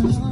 tonight.